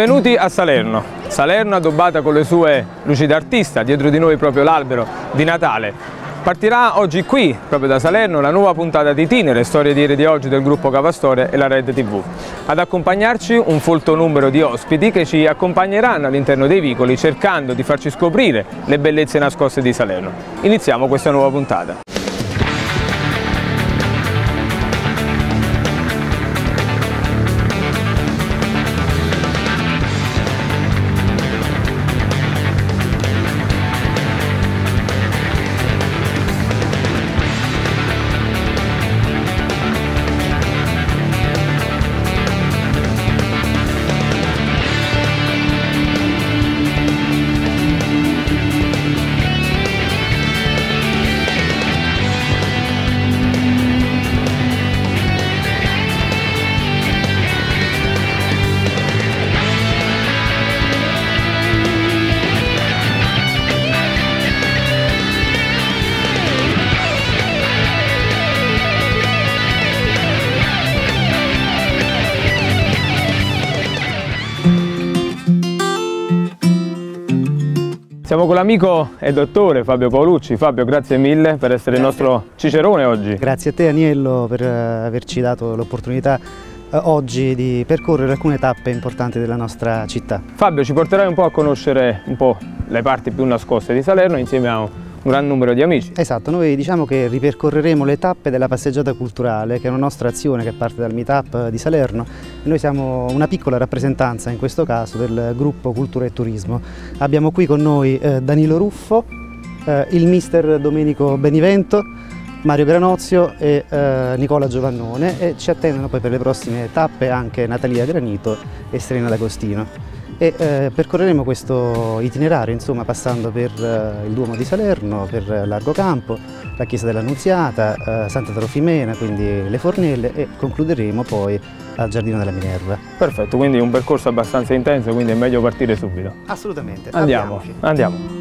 Benvenuti a Salerno. Salerno addobbata con le sue luci d'artista, dietro di noi proprio l'albero di Natale. Partirà oggi qui, proprio da Salerno, la nuova puntata di Itinere, storie di ieri di oggi del gruppo Cavastoria e la Red TV. Ad accompagnarci un folto numero di ospiti che ci accompagneranno all'interno dei vicoli cercando di farci scoprire le bellezze nascoste di Salerno. Iniziamo questa nuova puntata. Siamo con l'amico e dottore Fabio Paolucci. Fabio, grazie mille per essere grazie. il nostro cicerone oggi. Grazie a te Aniello per eh, averci dato l'opportunità eh, oggi di percorrere alcune tappe importanti della nostra città. Fabio, ci porterai un po' a conoscere un po' le parti più nascoste di Salerno insieme a un gran numero di amici. Esatto, noi diciamo che ripercorreremo le tappe della passeggiata culturale, che è una nostra azione che parte dal meetup di Salerno. Noi siamo una piccola rappresentanza, in questo caso, del gruppo Cultura e Turismo. Abbiamo qui con noi eh, Danilo Ruffo, eh, il mister Domenico Benivento, Mario Granozio e eh, Nicola Giovannone e ci attendono poi per le prossime tappe anche Natalia Granito e Serena D'Agostino e eh, percorreremo questo itinerario insomma passando per eh, il Duomo di Salerno, per Largo Campo, la chiesa dell'Annunziata, eh, Santa Trofimena, quindi le Fornelle e concluderemo poi al Giardino della Minerva. Perfetto, quindi un percorso abbastanza intenso, quindi è meglio partire subito. Assolutamente. Andiamo, andiamo.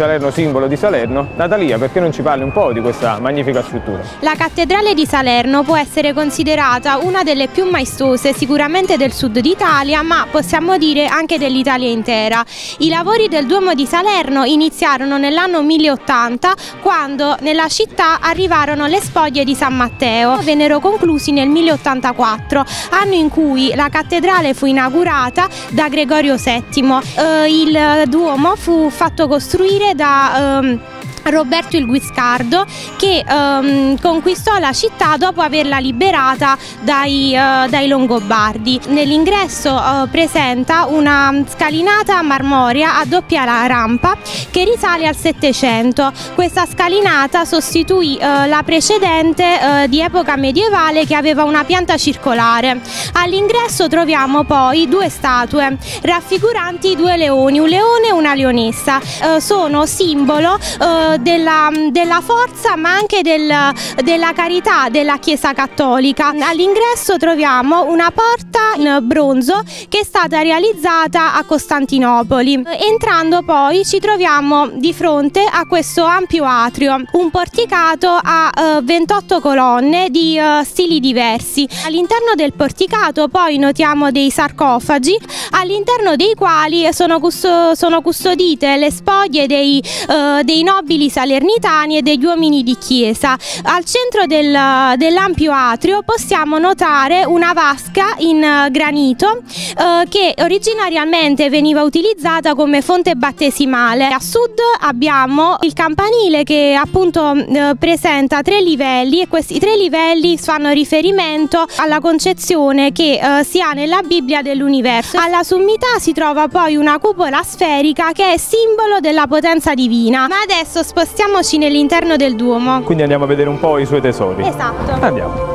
Salerno, simbolo di Salerno. Natalia, perché non ci parli un po' di questa magnifica struttura? La cattedrale di Salerno può essere considerata una delle più maestose sicuramente del sud d'Italia, ma possiamo dire anche dell'Italia intera. I lavori del Duomo di Salerno iniziarono nell'anno 1080 quando nella città arrivarono le spoglie di San Matteo. Vennero conclusi nel 1084, anno in cui la cattedrale fu inaugurata da Gregorio VII. Eh, il Duomo fu fatto costruire partire da... Roberto il Guiscardo che um, conquistò la città dopo averla liberata dai, uh, dai Longobardi. Nell'ingresso uh, presenta una scalinata marmorea a doppia rampa che risale al Settecento. Questa scalinata sostituì uh, la precedente di epoca medievale che aveva una pianta circolare. All'ingresso troviamo poi due statue raffiguranti due leoni, un leone e una leonessa. sono simbolo della, della forza ma anche del, della carità della Chiesa Cattolica. All'ingresso troviamo una porta in bronzo che è stata realizzata a Costantinopoli. Entrando poi ci troviamo di fronte a questo ampio atrio, un porticato a eh, 28 colonne di eh, stili diversi. All'interno del porticato poi notiamo dei sarcofagi all'interno dei quali sono, custo sono custodite le spoglie dei, eh, dei nobili nobili salernitani e degli uomini di chiesa. Al centro del, dell'ampio atrio possiamo notare una vasca in eh, granito eh, che originariamente veniva utilizzata come fonte battesimale. A sud abbiamo il campanile che appunto eh, presenta tre livelli e questi tre livelli fanno riferimento alla concezione che eh, si ha nella Bibbia dell'universo. Alla sommità si trova poi una cupola sferica che è simbolo della potenza divina. Ma adesso spostiamoci nell'interno del Duomo. Quindi andiamo a vedere un po' i suoi tesori. Esatto. Andiamo.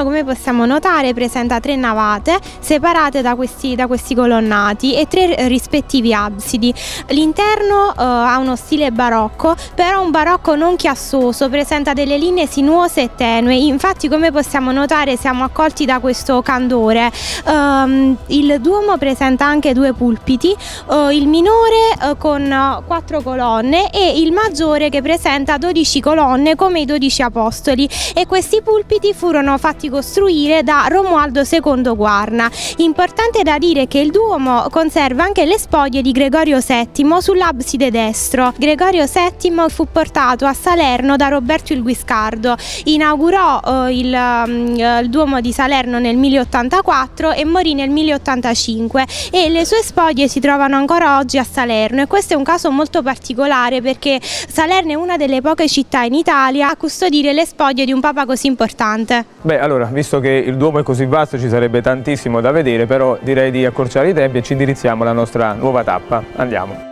L'interno, come possiamo notare, presenta tre navate separate da questi, da questi colonnati e tre rispettivi absidi. L'interno eh, ha uno stile barocco, però un barocco non chiassoso, presenta delle linee sinuose e tenue. Infatti, come possiamo notare, siamo accolti da questo candore. Um, il Duomo presenta anche due pulpiti, uh, il minore uh, con uh, quattro colonne e il maggiore che presenta 12 colonne come i 12 apostoli e questi pulpiti furono fatti costruire da Romualdo II Guarna. Importante da dire che il Duomo conserva anche le spoglie di Gregorio VII sull'abside destro. Gregorio VII fu portato a Salerno da Roberto il Guiscardo, inaugurò il, um, il Duomo di Salerno nel 1084 e morì nel 1085 e le sue spoglie si trovano ancora oggi a Salerno e questo è un caso molto particolare perché Salerno è una delle poche città in Italia a custodire le spoglie di un papa così importante. Beh allora visto che il Duomo è così vasto ci sarebbe tantissimo da vedere però direi di accorciare i tempi e ci indirizziamo alla nostra nuova tappa. Andiamo.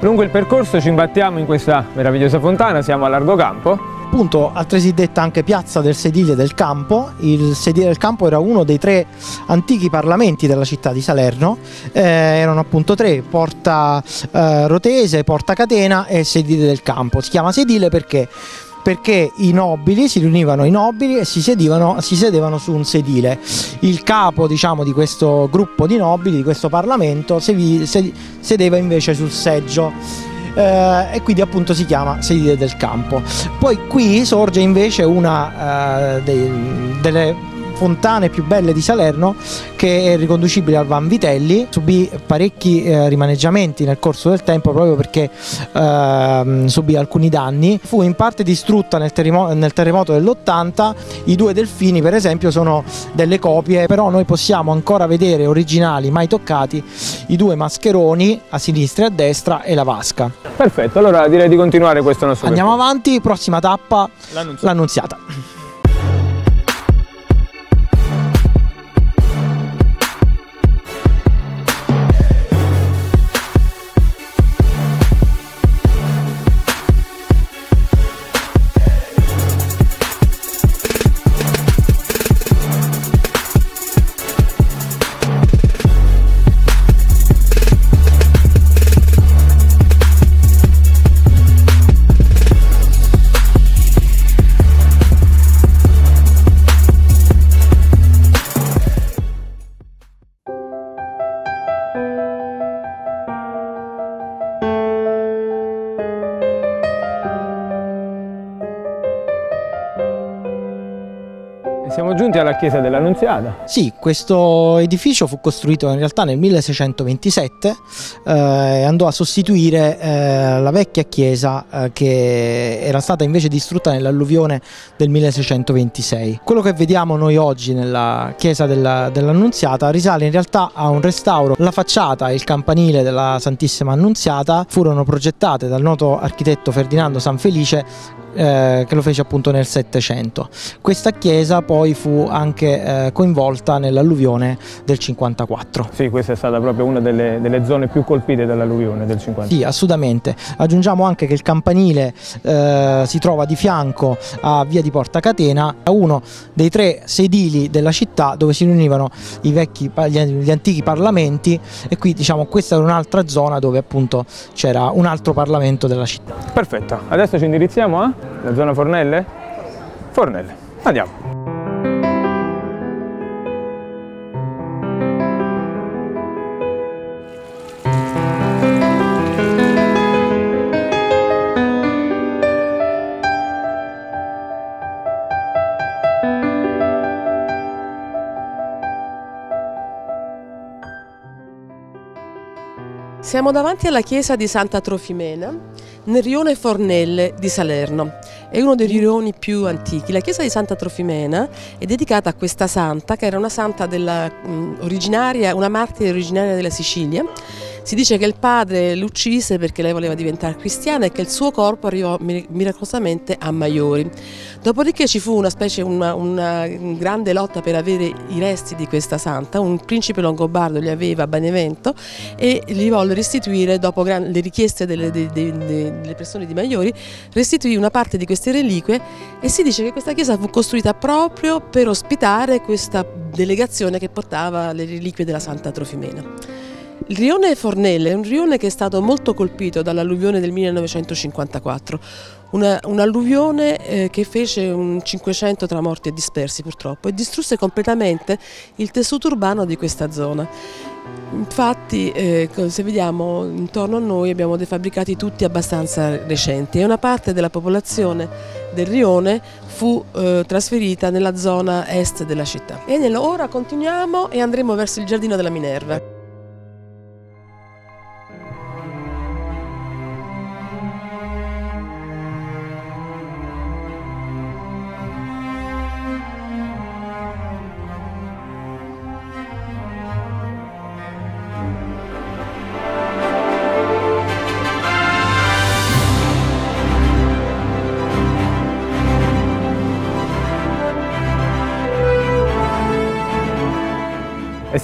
Lungo il percorso ci imbattiamo in questa meravigliosa fontana, siamo a largo campo. Appunto, altresì detta anche piazza del sedile del campo. Il sedile del campo era uno dei tre antichi parlamenti della città di Salerno. Eh, erano appunto tre: Porta eh, Rotese, Porta Catena e sedile del campo. Si chiama sedile perché perché i nobili si riunivano i nobili e si, sedivano, si sedevano su un sedile. Il capo diciamo, di questo gruppo di nobili, di questo Parlamento, sedeva invece sul seggio. Eh, e quindi appunto si chiama sedile del campo. Poi qui sorge invece una eh, dei, delle fontane più belle di Salerno che è riconducibile al Vanvitelli, subì parecchi eh, rimaneggiamenti nel corso del tempo proprio perché eh, subì alcuni danni, fu in parte distrutta nel, nel terremoto dell'80, i due delfini per esempio sono delle copie, però noi possiamo ancora vedere originali mai toccati i due mascheroni a sinistra e a destra e la vasca. Perfetto, allora direi di continuare questo nostro Andiamo avanti, prossima tappa, l'annunziata. Siamo giunti alla chiesa dell'Annunziata. Sì, questo edificio fu costruito in realtà nel 1627 eh, e andò a sostituire eh, la vecchia chiesa eh, che era stata invece distrutta nell'alluvione del 1626. Quello che vediamo noi oggi nella chiesa della, dell'Annunziata risale in realtà a un restauro. La facciata e il campanile della Santissima Annunziata furono progettate dal noto architetto Ferdinando Sanfelice eh, che lo fece appunto nel Settecento. Questa chiesa poi fu anche eh, coinvolta nell'alluvione del 54. Sì, questa è stata proprio una delle, delle zone più colpite dall'alluvione del 54. Sì, assolutamente. Aggiungiamo anche che il campanile eh, si trova di fianco a via di Porta Catena, uno dei tre sedili della città dove si riunivano i vecchi, gli, gli antichi parlamenti e qui diciamo questa era un'altra zona dove appunto c'era un altro parlamento della città. Perfetto, adesso ci indirizziamo a la zona Fornelle? Fornelle, andiamo. Siamo davanti alla chiesa di Santa Trofimena, nel rione Fornelle di Salerno. È uno dei rioni più antichi. La chiesa di Santa Trofimena è dedicata a questa santa, che era una santa della, mh, originaria, una martire originaria della Sicilia Si dice che il padre l'uccise perché lei voleva diventare cristiana e che il suo corpo arrivò miracolosamente a Maiori. Dopodiché ci fu una specie, una, una grande lotta per avere i resti di questa santa, un principe longobardo li aveva a Benevento e li volle restituire dopo le richieste delle, delle, delle persone di Maiori, restituì una parte di queste reliquie e si dice che questa chiesa fu costruita proprio per ospitare questa delegazione che portava le reliquie della Santa Trofimena. Il rione Fornelle è un rione che è stato molto colpito dall'alluvione del 1954, un'alluvione un eh, che fece un 500 tra morti e dispersi purtroppo e distrusse completamente il tessuto urbano di questa zona. Infatti, eh, se vediamo intorno a noi abbiamo dei fabbricati tutti abbastanza recenti e una parte della popolazione del rione fu eh, trasferita nella zona est della città. E ora continuiamo e andremo verso il giardino della Minerva.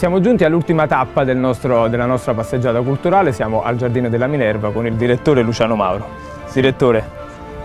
Siamo giunti all'ultima tappa del nostro, della nostra passeggiata culturale, siamo al Giardino della Minerva con il direttore Luciano Mauro. Direttore,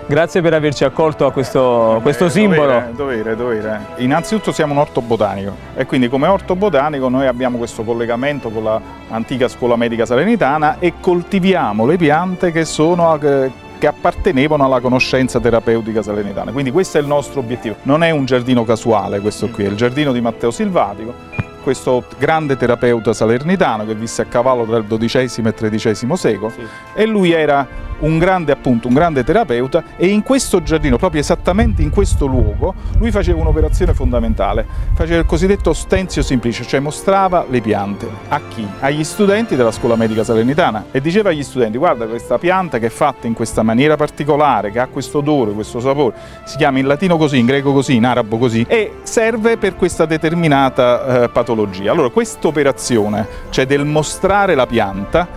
grazie per averci accolto a questo, questo simbolo. Dovere, dovere, dovere. Innanzitutto siamo un orto botanico e quindi come orto botanico noi abbiamo questo collegamento con l'antica scuola medica salernitana e coltiviamo le piante che sono che appartenevano alla conoscenza terapeutica salernitana. Quindi questo è il nostro obiettivo. Non è un giardino casuale questo qui, è il giardino di Matteo Silvatico questo grande terapeuta salernitano che visse a cavallo tra il XII e il XIII secolo sì. e lui era un grande, appunto, un grande terapeuta e in questo giardino, proprio esattamente in questo luogo, lui faceva un'operazione fondamentale, faceva il cosiddetto ostenzio semplice, cioè mostrava le piante. A chi? Agli studenti della scuola medica salernitana e diceva agli studenti guarda questa pianta che è fatta in questa maniera particolare, che ha questo odore, questo sapore, si chiama in latino così, in greco così, in arabo così e serve per questa determinata eh, patologia. Allora questa operazione, cioè del mostrare la pianta,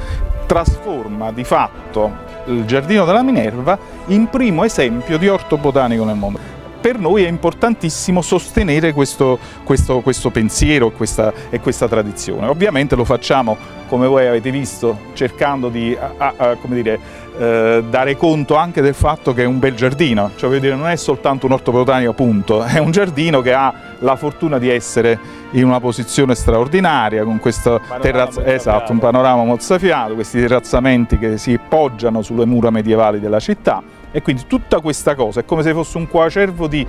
trasforma di fatto il Giardino della Minerva in primo esempio di orto botanico nel mondo. Per noi è importantissimo sostenere questo, questo, questo pensiero questa, e questa tradizione. Ovviamente lo facciamo, come voi avete visto, cercando di a, a, dire, eh, dare conto anche del fatto che è un bel giardino, cioè dire, non è soltanto un orto botanico punto, è un giardino che ha la fortuna di essere in una posizione straordinaria con questo terrazzo, esatto, un panorama mozzafiato, questi terrazzamenti che si poggiano sulle mura medievali della città. E quindi tutta questa cosa è come se fosse un coacervo di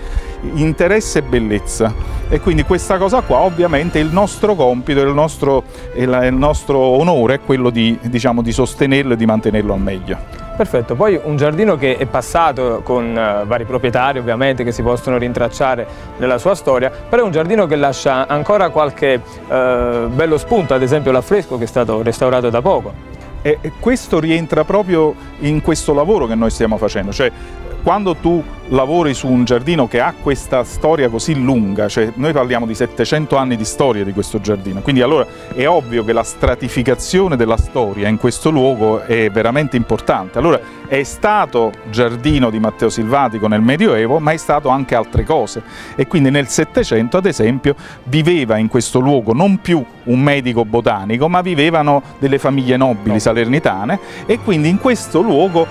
interesse e bellezza. E quindi questa cosa qua ovviamente il nostro compito, il nostro, il nostro onore è quello di, diciamo, di sostenerlo e di mantenerlo al meglio. Perfetto, poi un giardino che è passato con uh, vari proprietari ovviamente che si possono rintracciare nella sua storia, però è un giardino che lascia ancora qualche uh, bello spunto, ad esempio l'affresco che è stato restaurato da poco. E questo rientra proprio in questo lavoro che noi stiamo facendo, cioè quando tu lavori su un giardino che ha questa storia così lunga, cioè noi parliamo di 700 anni di storia di questo giardino, quindi allora è ovvio che la stratificazione della storia in questo luogo è veramente importante. Allora è stato giardino di Matteo Silvatico nel Medioevo, ma è stato anche altre cose e quindi nel Settecento ad esempio viveva in questo luogo non più un medico botanico, ma vivevano delle famiglie nobili salernitane e quindi in questo luogo,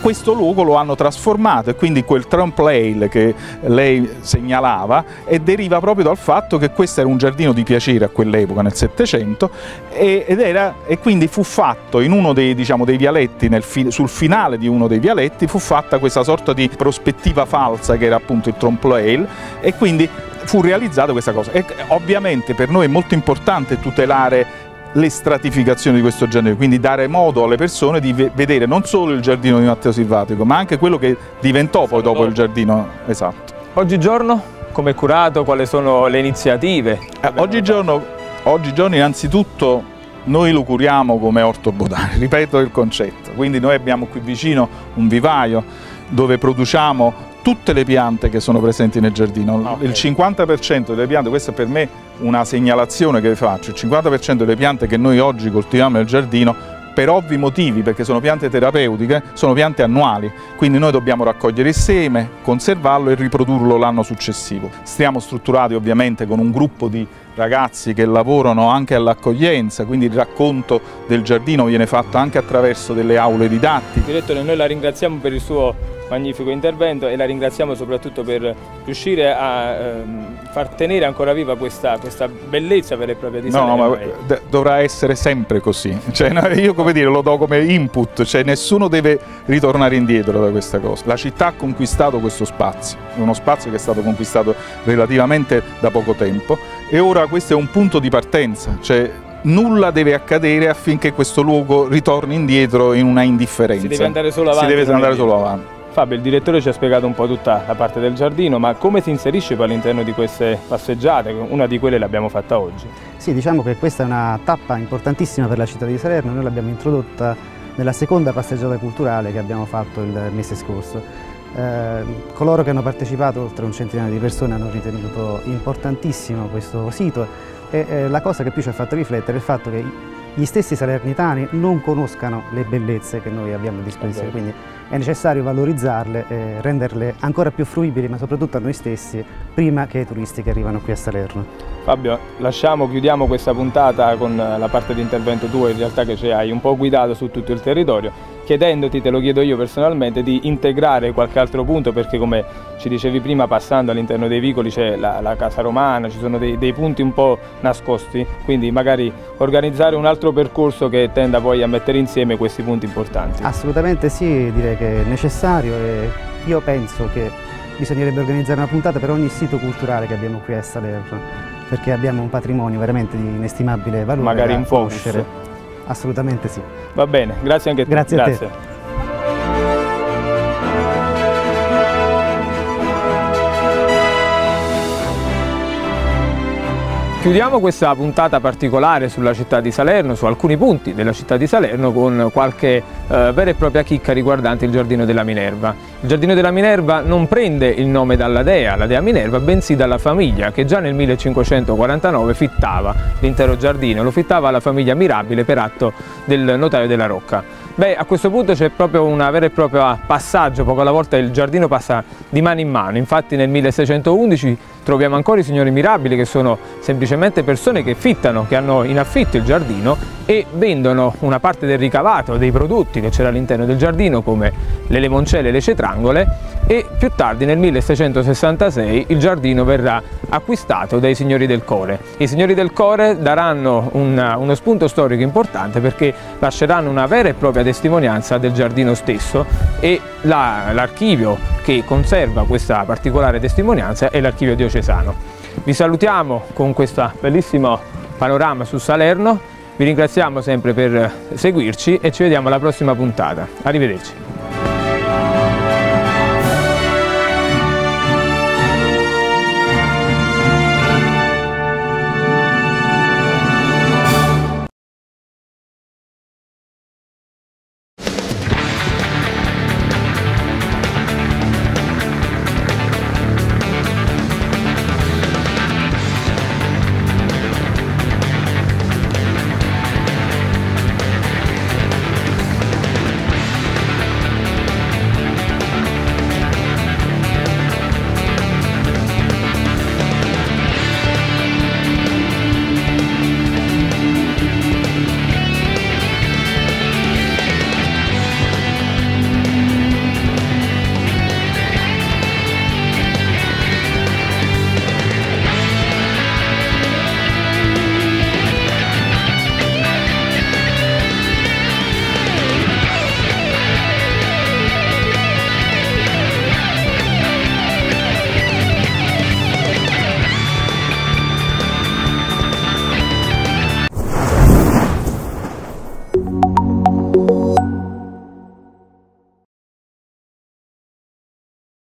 questo luogo lo hanno trasformato e quindi quel Trump Ale che lei segnalava e deriva proprio dal fatto che questo era un giardino di piacere a quell'epoca nel Settecento e, quindi fu fatto in uno dei, diciamo, dei vialetti, nel, sul finale di uno dei vialetti fu fatta questa sorta di prospettiva falsa che era appunto il Trump Ale e quindi fu realizzata questa cosa. E ovviamente per noi è molto importante tutelare le stratificazioni di questo genere, quindi dare modo alle persone di vedere non solo il giardino di Matteo Silvatico, ma anche quello che diventò poi dopo il giardino esatto. Oggigiorno come è curato, quali sono le iniziative? Eh, oggigiorno, oggigiorno innanzitutto noi lo curiamo come orto botanico, ripeto il concetto, quindi noi abbiamo qui vicino un vivaio dove produciamo tutte le piante che sono presenti nel giardino. Ah, okay. Il 50% delle piante, questa è per me una segnalazione che vi faccio, il 50% delle piante che noi oggi coltiviamo nel giardino per ovvi motivi, perché sono piante terapeutiche, sono piante annuali, quindi noi dobbiamo raccogliere il seme, conservarlo e riprodurlo l'anno successivo. Stiamo strutturati ovviamente con un gruppo di ragazzi che lavorano anche all'accoglienza, quindi il racconto del giardino viene fatto anche attraverso delle aule didattiche. Direttore, noi la ringraziamo per il suo magnifico intervento e la ringraziamo soprattutto per riuscire a ehm, far tenere ancora viva questa, questa, bellezza vera e propria di Salerno. No, ma dovrà essere sempre così, cioè, no, io come dire lo do come input, cioè, nessuno deve ritornare indietro da questa cosa. La città ha conquistato questo spazio, uno spazio che è stato conquistato relativamente da poco tempo e ora questo è un punto di partenza, cioè nulla deve accadere affinché questo luogo ritorni indietro in una indifferenza. Si deve andare solo avanti. Fabio, il direttore ci ha spiegato un po' tutta la parte del giardino, ma come si inserisce poi all'interno di queste passeggiate? Una di quelle l'abbiamo fatta oggi. Sì, diciamo che questa è una tappa importantissima per la città di Salerno, noi l'abbiamo introdotta nella seconda passeggiata culturale che abbiamo fatto il mese scorso. Eh, coloro che hanno partecipato, oltre un centinaio di persone, hanno ritenuto importantissimo questo sito e eh, la cosa che più ci ha fatto riflettere è il fatto che gli stessi salernitani non conoscano le bellezze che noi abbiamo a disposizione, quindi è necessario valorizzarle e renderle ancora più fruibili, ma soprattutto a noi stessi, prima che ai turisti che arrivano qui a Salerno. Fabio, lasciamo, chiudiamo questa puntata con la parte di intervento tua in realtà che ci hai un po' guidato su tutto il territorio chiedendoti, te lo chiedo io personalmente, di integrare qualche altro punto perché come ci dicevi prima passando all'interno dei vicoli c'è la, la, casa romana, ci sono dei, dei, punti un po' nascosti, quindi magari organizzare un altro percorso che tenda poi a mettere insieme questi punti importanti. Assolutamente sì, direi che è necessario e io penso che bisognerebbe organizzare una puntata per ogni sito culturale che abbiamo qui a Salerno perché abbiamo un patrimonio veramente di inestimabile valore magari in focus. Assolutamente sì. Va bene, grazie anche a te. Grazie a grazie. Chiudiamo questa puntata particolare sulla città di Salerno, su alcuni punti della città di Salerno con qualche eh, vera e propria chicca riguardante il Giardino della Minerva. Il Giardino della Minerva non prende il nome dalla dea, la dea Minerva, bensì dalla famiglia che già nel 1549 fittava l'intero giardino, lo fittava la famiglia Mirabile per atto del notaio della Rocca. Beh, a questo punto c'è proprio una vera e propria passaggio, poco alla volta il giardino passa di mano in mano, infatti nel 1611 troviamo ancora i signori Mirabili che sono semplicemente persone che fittano, che hanno in affitto il giardino e vendono una parte del ricavato dei prodotti che c'era all'interno del giardino come le lemoncelle e le cetrangole e più tardi nel 1666 il giardino verrà acquistato dai signori del Core. I signori del Core daranno una, uno spunto storico importante perché lasceranno una vera e propria testimonianza del giardino stesso e l'archivio la, che conserva questa particolare testimonianza è l'archivio diocesano. Vi salutiamo con questo bellissimo panorama su Salerno, vi ringraziamo sempre per seguirci e ci vediamo alla prossima puntata. Arrivederci.